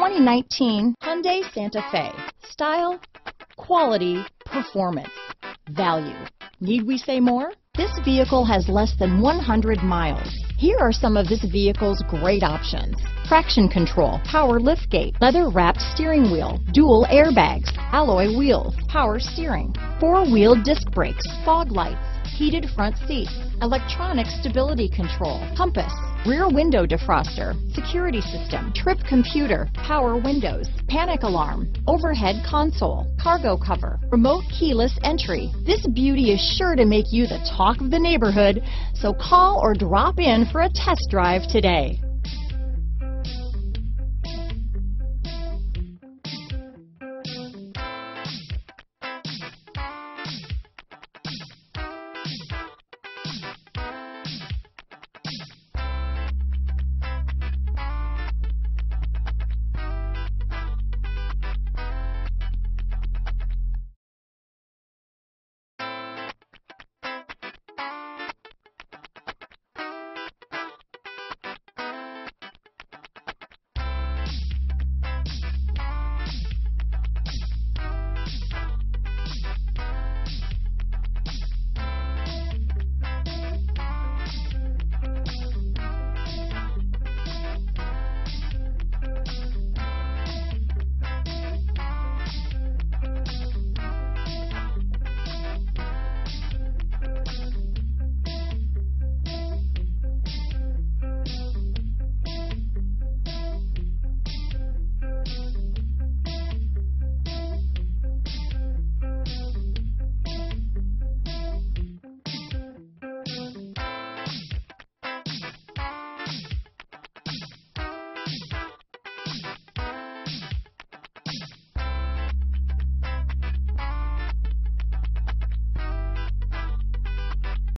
2019 Hyundai Santa Fe. Style, quality, performance, value. Need we say more? This vehicle has less than 100 miles. Here are some of this vehicle's great options. Traction control, power liftgate, leather wrapped steering wheel, dual airbags, alloy wheels, power steering, four wheel disc brakes, fog lights, heated front seats, electronic stability control, compass, rear window defroster, security system, trip computer, power windows, panic alarm, overhead console, cargo cover, remote keyless entry. This beauty is sure to make you the talk of the neighborhood, so call or drop in for a test drive today.